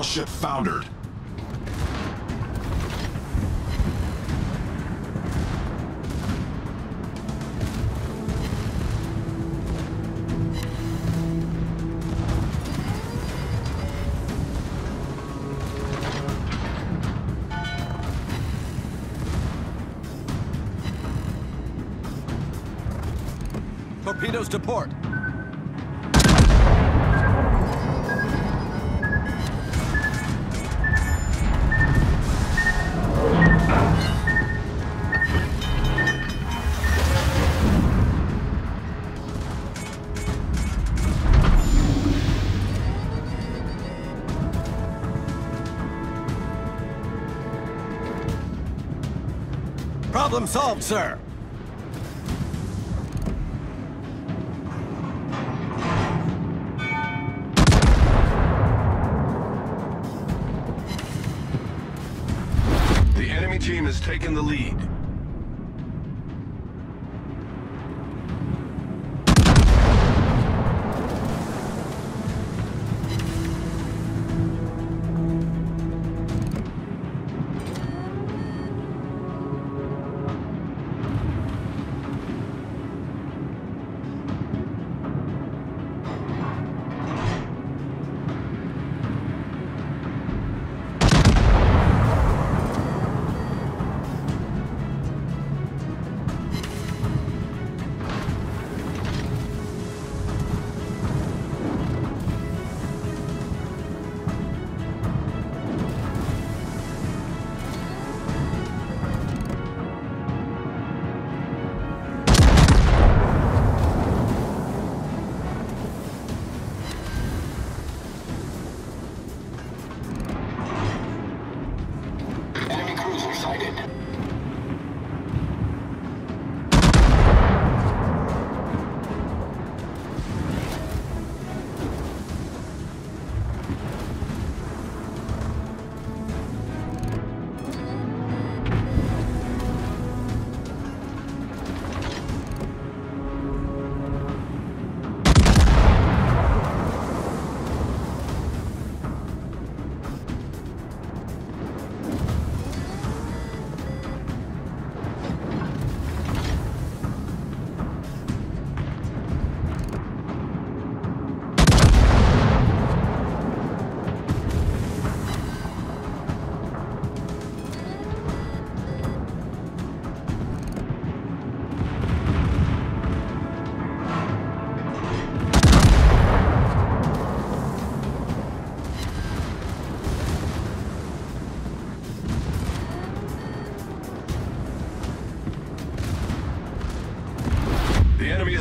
Battleship foundered. Torpedoes to port. Problem solved, sir. The enemy team has taken the lead.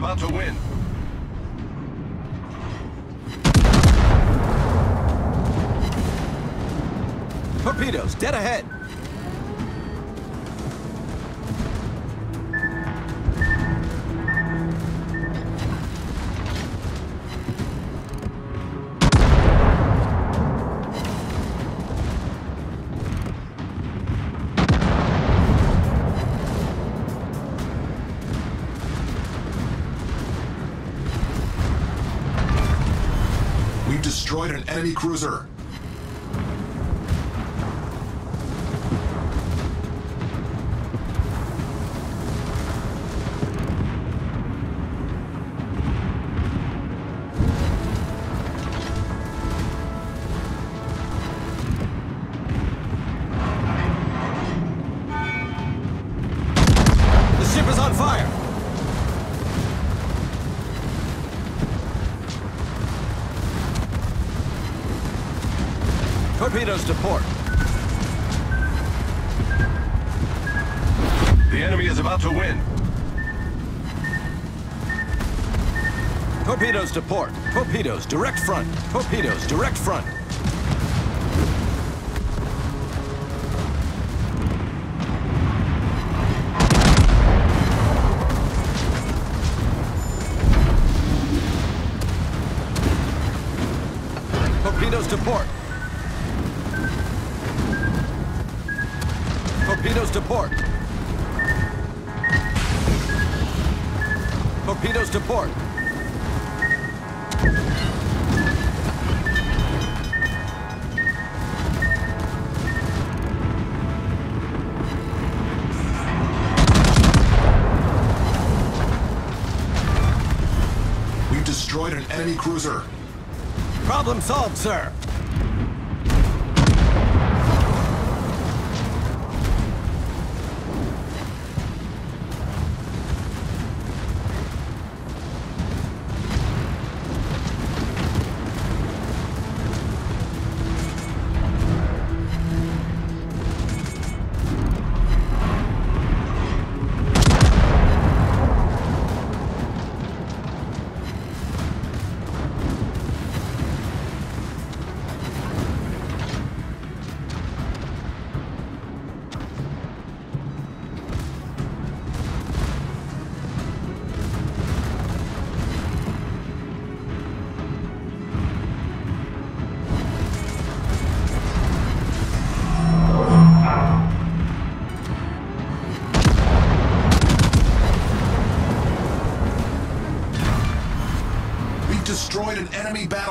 About to win. Torpedoes, dead ahead. Enemy cruiser. Torpedoes to port. The enemy is about to win. Torpedoes to port. Torpedoes, direct front. Torpedoes, direct front. Torpedoes to port. Torpedoes to port. We've destroyed an enemy cruiser. Problem solved, sir.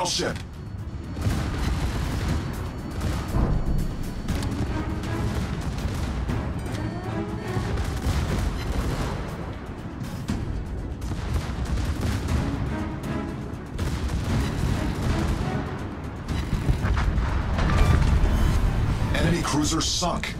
Battleship! Enemy cruiser sunk.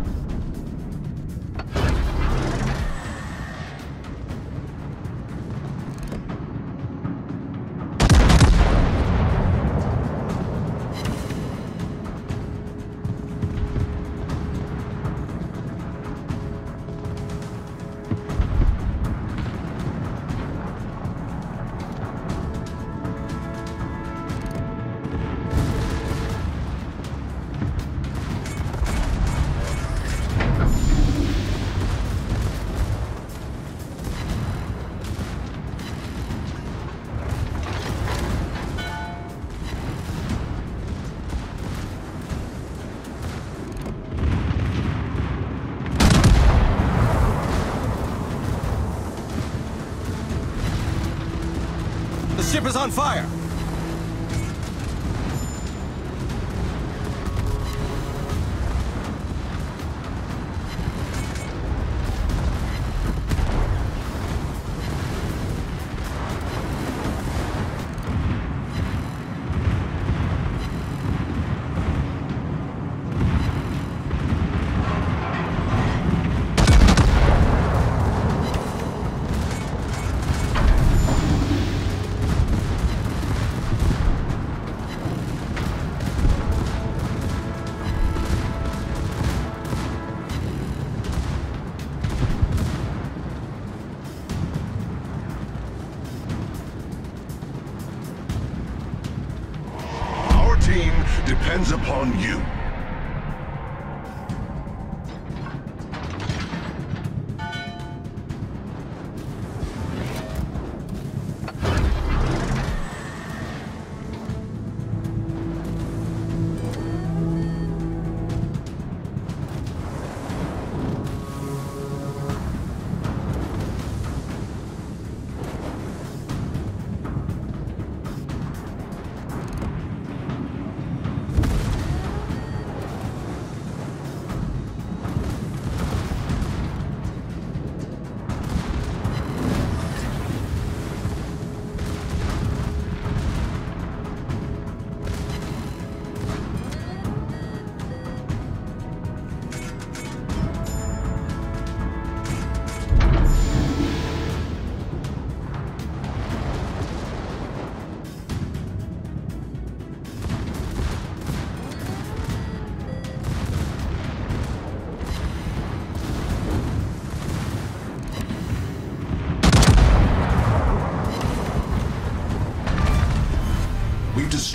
Ship is on fire!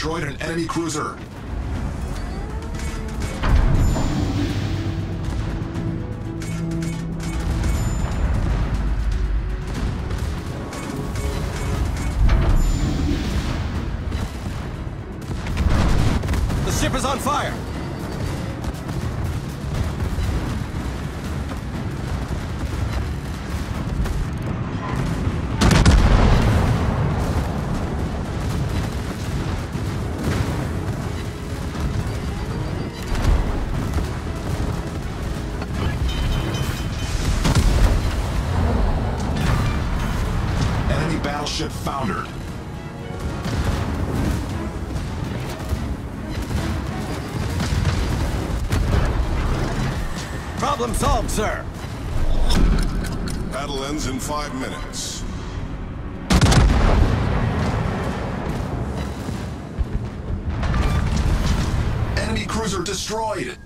Destroyed an enemy cruiser. Solved, sir! Battle ends in five minutes. Enemy cruiser destroyed.